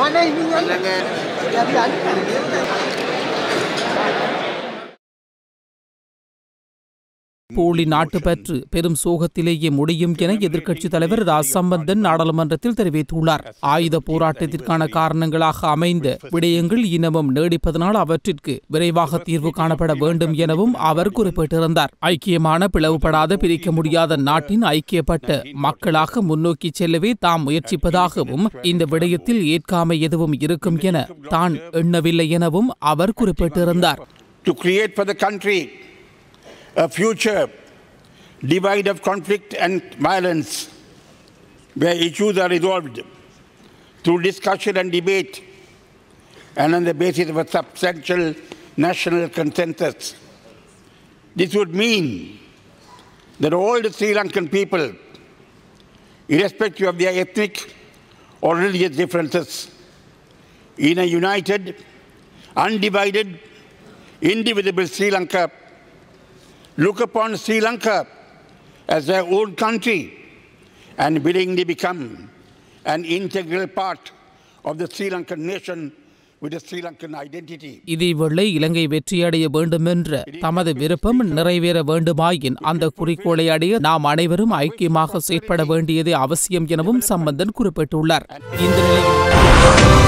Ano na yun yun? Ano na yun? போலி நாட்டுப்பற்று பெரும் சோகத்திலேயே முடியும் என எதிர்க்கட்சித் தலைவர் ரா சம்பந்தன் நாடாளுமன்றத்தில் தெரிவித்துள்ளார். ஆயுத போராட்டத்திற்கான காரணங்களாக அமைந்த விடயங்கள் இனமும் நீடிப்பதனால் அவற்றிற்கு விரைவாக தீர்வு காணப்பட வேண்டும் எனவும் அவர் குறிப்பிட்டிருந்தார். ஐக்கியமான பிளவுபடாத பிரிக்க முடியாத நாட்டின் ஐக்கியப்பட்ட மக்களாக முன்னோக்கி செல்லவே தாம் முயற்சிப்பதாகவும் இந்த விடயத்தில் ஏற்காமை எதுவும் இருக்கும் என தான் எண்ணவில்லை எனவும் அவர் குறிப்பிட்டிருந்தார். To create for the country a future divide of conflict and violence, where issues are resolved through discussion and debate and on the basis of a substantial national consensus. This would mean that all the Sri Lankan people, irrespective of their ethnic or religious differences, in a united, undivided, indivisible Sri Lanka look upon Sri Lanka as their own country and willingly become an integral part of the Sri Lankan nation with a Sri Lankan identity. இதேவேளை இலங்கை வெற்றியடைய வேண்டுமென்ற தமது விருப்பம் நிறைவேற வேண்டுமாயின் அந்த குறிக்கோளை அடைய நாம் அனைவரும் ஐக்கியமாக செயற்பட வேண்டியதே அவசியம் எனவும் சம்பந்தன் குறிப்பிட்டுள்ளார் இந்த நிலையில்